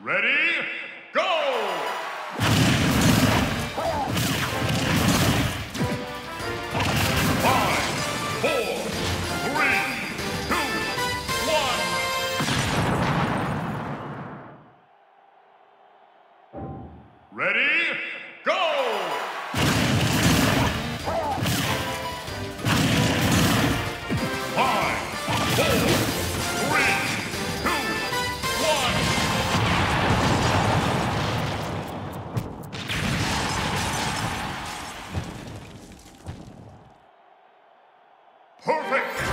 Ready, go! Ready, go! Five, four, Perfect!